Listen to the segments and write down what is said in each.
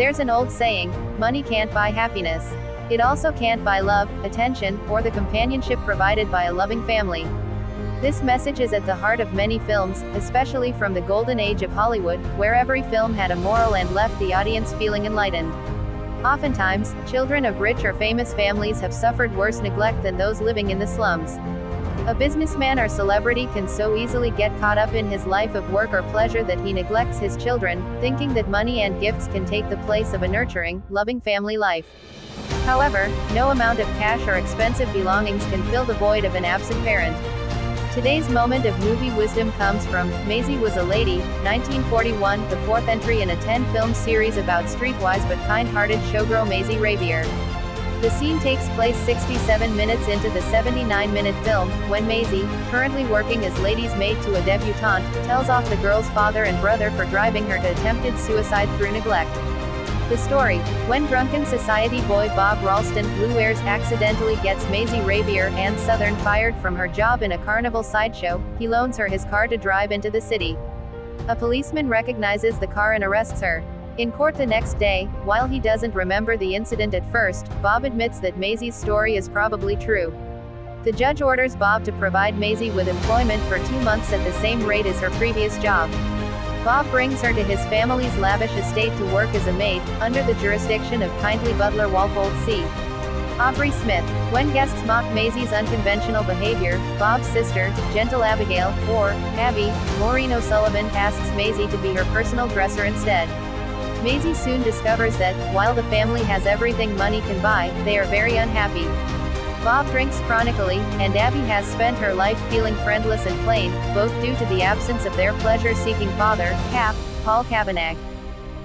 There's an old saying money can't buy happiness. It also can't buy love, attention, or the companionship provided by a loving family. This message is at the heart of many films, especially from the golden age of Hollywood, where every film had a moral and left the audience feeling enlightened. Oftentimes, children of rich or famous families have suffered worse neglect than those living in the slums. A businessman or celebrity can so easily get caught up in his life of work or pleasure that he neglects his children, thinking that money and gifts can take the place of a nurturing, loving family life. However, no amount of cash or expensive belongings can fill the void of an absent parent. Today's moment of movie wisdom comes from Maisie Was a Lady, 1941, the fourth entry in a 10 film series about streetwise but kind hearted showgirl Maisie Ravier. The scene takes place 67 minutes into the 79 minute film, when Maisie, currently working as lady's maid to a debutante, tells off the girl's father and brother for driving her to attempted suicide through neglect. The story, when drunken society boy Bob Rawlston, Lew Ayres accidentally gets Maisie Ravier Ann Sothern fired from her job in a carnival sideshow, he loans her his car to drive into the city. A policeman recognizes the car and arrests her. In court the next day, while he doesn't remember the incident at first, Bob admits that Maisie's story is probably true. The judge orders Bob to provide Maisie with employment for two months at the same rate as her previous job. Bob brings her to his family's lavish estate to work as a maid, under the jurisdiction of kindly butler Walpole C. Aubrey Smith. When guests mock Maisie's unconventional behavior, Bob's sister, Gentle Abigail, or Abby, Maureen O'Sullivan asks Maisie to be her personal dresser instead. Maisie soon discovers that, while the family has everything money can buy, they are very unhappy. Bob drinks chronically, and Abby has spent her life feeling friendless and plain, both due to the absence of their pleasure-seeking father, Cap, Paul Cavanagh.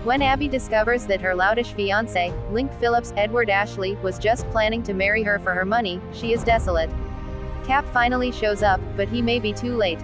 When Abby discovers that her loutish fiancé, Link Phillips, Edward Ashley, was just planning to marry her for her money, she is desolate. Cap finally shows up, but he may be too late.